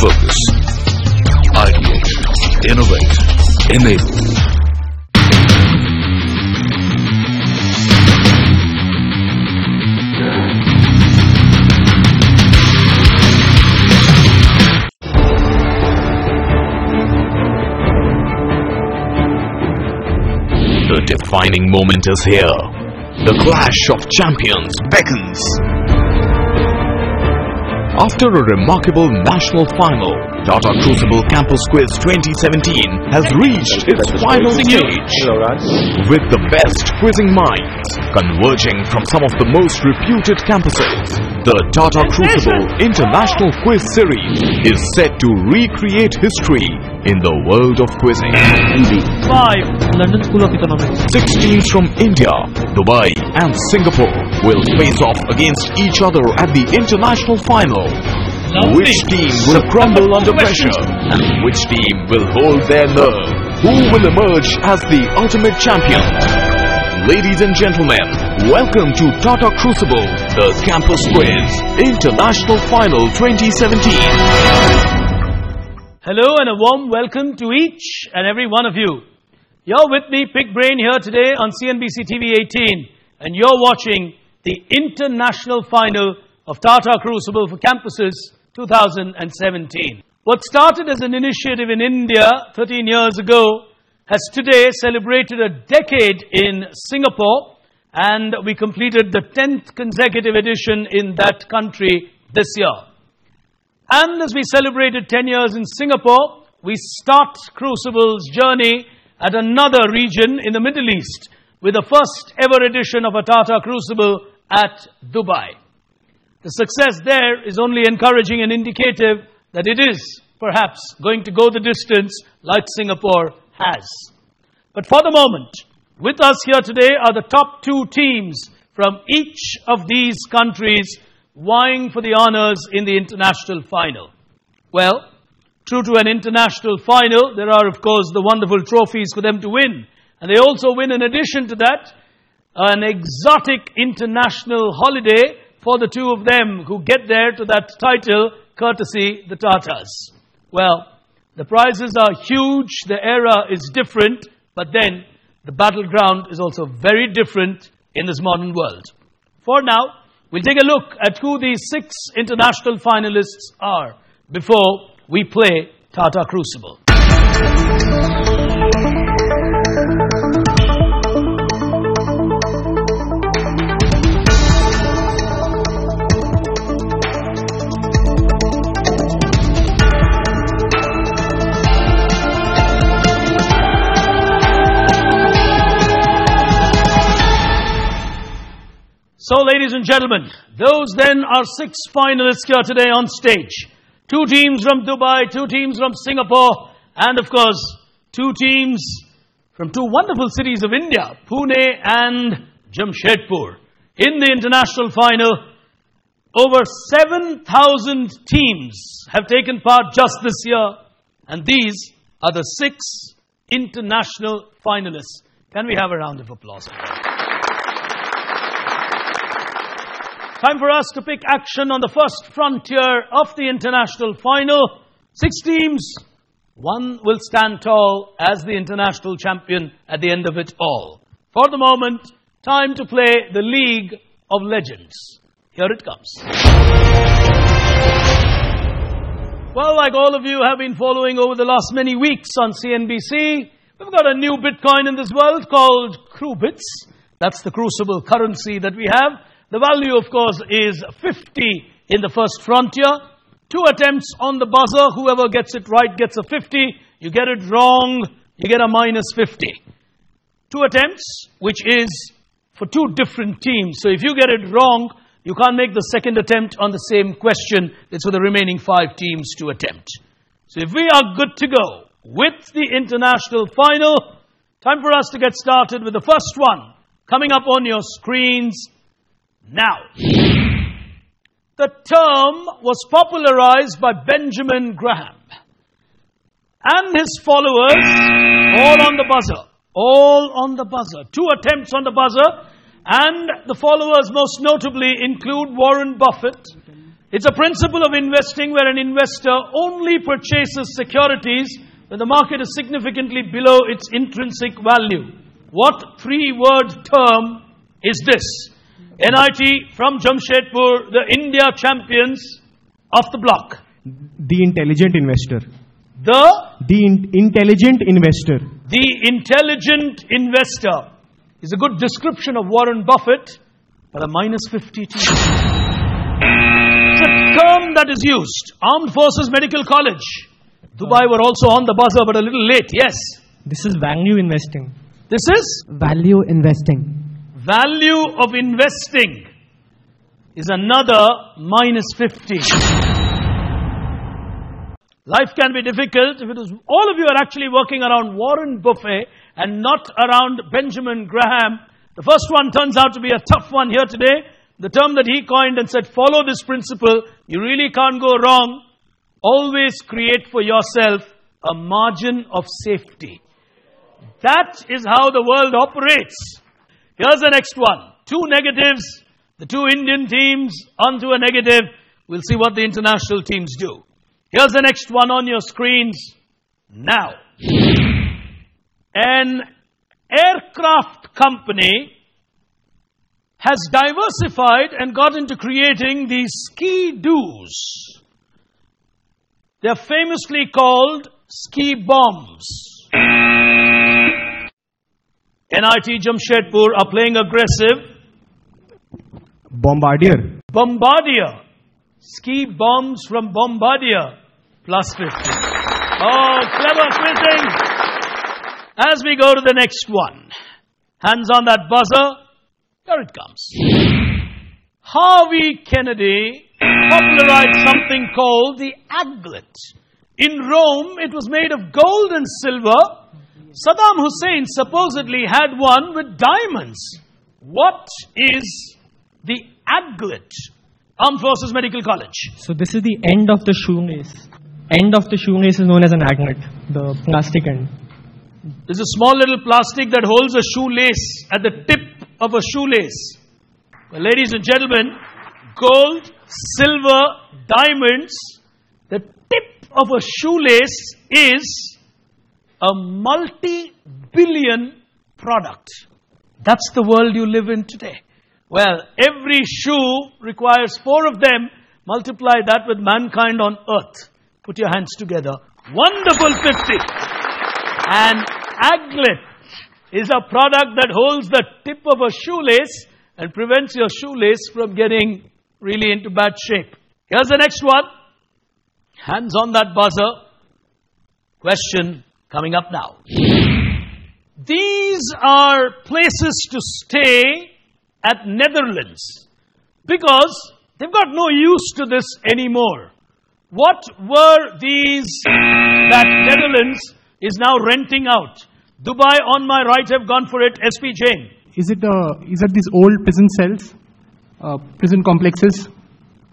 Focus. Ideate. Innovate. Enable. The defining moment is here. The clash of champions beckons. After a remarkable national final, Tata Crucible Campus Quiz 2017 has reached its final stage. With the best quizzing minds converging from some of the most reputed campuses, the Tata Crucible International Quiz Series is set to recreate history in the world of quizzing. Five, London School of Economics. Six teams from India, Dubai, and Singapore will face off against each other at the international final. Which team will crumble under pressure and which team will hold their nerve? Who will emerge as the ultimate champion? Ladies and gentlemen, welcome to Tata Crucible, the Campus Quiz International Final 2017. Hello and a warm welcome to each and every one of you. You're with me, Pickbrain, here today on CNBC TV 18, and you're watching the international final of Tata Crucible for Campuses 2017. What started as an initiative in India 13 years ago has today celebrated a decade in Singapore, and we completed the 10th consecutive edition in that country this year. And as we celebrated 10 years in Singapore, we start Crucible's journey at another region in the Middle East with the first ever edition of a Tata Crucible at Dubai. The success there is only encouraging and indicative that it is perhaps going to go the distance like Singapore has. But for the moment, with us here today are the top two teams from each of these countries vying for the honors in the international final. Well, true to an international final, there are, of course, the wonderful trophies for them to win. And they also win, in addition to that, an exotic international holiday for the two of them who get there to that title, courtesy the Tatas. Well, the prizes are huge, the era is different, but then the battleground is also very different in this modern world. For now, we'll take a look at who these six international finalists are before we play Tata Crucible. And gentlemen, those then are six finalists here today on stage. Two teams from Dubai, two teams from Singapore, and of course, two teams from two wonderful cities of India, Pune and Jamshedpur. In the international final, over 7,000 teams have taken part just this year, and these are the six international finalists. Can we have a round of applause? Time for us to pick action on the first frontier of the international final. Six teams, one will stand tall as the international champion at the end of it all. For the moment, time to play the League of Legends. Here it comes. Well, like all of you have been following over the last many weeks on CNBC, we've got a new Bitcoin in this world called Crubits. That's the crucible currency that we have. The value, of course, is 50 in the first frontier. Two attempts on the buzzer. Whoever gets it right gets a 50. You get it wrong, you get a minus 50. Two attempts, which is for two different teams. So if you get it wrong, you can't make the second attempt on the same question. It's for the remaining five teams to attempt. So if we are good to go with the international final, time for us to get started with the first one coming up on your screens now, the term was popularized by Benjamin Graham and his followers all on the buzzer. All on the buzzer. Two attempts on the buzzer, And the followers, most notably, include Warren Buffett. It's a principle of investing where an investor only purchases securities when the market is significantly below its intrinsic value. What three word term is this? NIT from Jamshedpur, the India champions of the block. The intelligent investor. The, The in- intelligent investor. the intelligent investor is a good description of Warren Buffett, but a minus 52. It's a term that is used. Armed Forces Medical College. Dubai were also on the buzzer, but a little late. Yes. This is value investing. This is Value investing. Value of investing is another minus 50. Life can be difficult if it is all of you are actually working around Warren Buffett and not around Benjamin Graham. The first one turns out to be a tough one here today. The term that he coined and said, follow this principle, you really can't go wrong. Always create for yourself a margin of safety. That is how the world operates. Here's the next one. Two negatives. The two Indian teams onto a negative. We'll see what the international teams do. Here's the next one on your screens now. An aircraft company has diversified and got into creating these ski doos. They're famously called ski bombs. NIT Jamshedpur are playing aggressive. Bombardier. Bombardier. Ski bombs from Bombardier. Plus 50. Oh, clever quizzing. As we go to the next one. Hands on that buzzer. Here it comes. Harvey Kennedy popularized something called the aglet. In Rome, it was made of gold and silver. Saddam Hussein supposedly had one with diamonds. What is the aglet? Armed Forces Medical College. So this is the end of the shoelace. End of the shoelace is known as an aglet, the plastic end. There's a small little plastic that holds a shoelace at the tip of a shoelace. Well, ladies and gentlemen, gold, silver, diamonds, the tip of a shoelace is a multi billion product. That's the world you live in today. Well, every shoe requires four of them. Multiply that with mankind on earth. Put your hands together. Wonderful 50. An aglet is a product that holds the tip of a shoelace and prevents your shoelace from getting really into bad shape. Here's the next one. Hands on that buzzer. Question coming up now. These are places to stay at Netherlands because they've got no use to this anymore. What were these that Netherlands is now renting out? Dubai on my right have gone for it. SP Jain. Is it uh, is that these old prison cells, uh, prison complexes?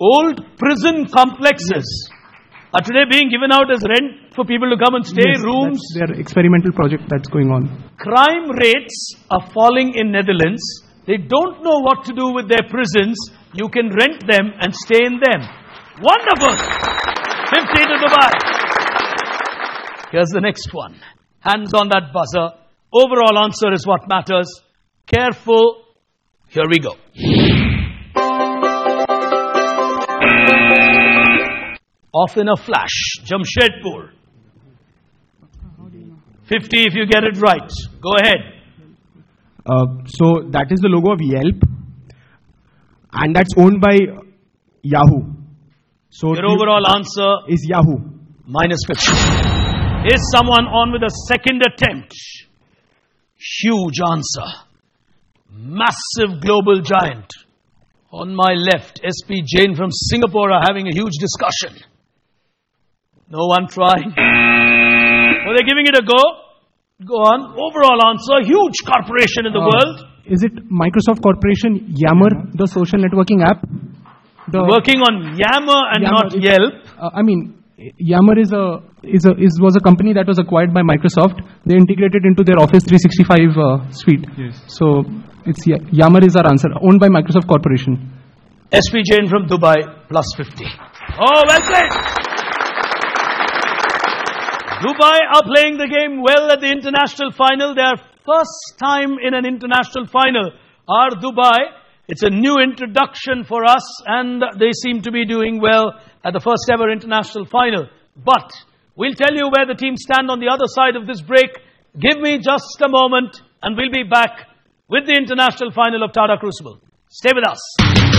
Old prison complexes are today being given out as rent for people to come and stay, Yes, rooms. Their experimental project that's going on. Crime rates are falling in Netherlands. They don't know what to do with their prisons. You can rent them and stay in them. Wonderful! 50 to Dubai. Here's the next one. Hands on that buzzer. Overall answer is what matters. Careful. Here we go. Off in a flash. Jamshedpur. 50 if you get it right. Go ahead. Uh, so that is the logo of Yelp, and that's owned by Yahoo. So Your you- overall answer is Yahoo. minus 50. Is someone on with a second attempt? Huge answer. Massive global giant. On my left, SP Jain from Singapore are having a huge discussion. No one trying. Well, they're giving it a go. Go on. Overall answer, huge corporation in the Uh, world. Is it Microsoft Corporation Yammer, the social networking app? The Working on Yammer and Yammer not Yelp. Uh, I mean, Yammer is a is a is was a company that was acquired by Microsoft. They integrated into their Office 365 uh, suite. Yes. So It's Ya- Yammer is our answer, owned by Microsoft Corporation. SP Jain from Dubai, plus 50. Oh, well played. Dubai are playing the game well at the international final. Their first time in an international final are Dubai. It's a new introduction for us, and they seem to be doing well at the first ever international final. But we'll tell you where the teams stand on the other side of this break. Give me just a moment, and we'll be back with the international final of Tata Crucible. Stay with us.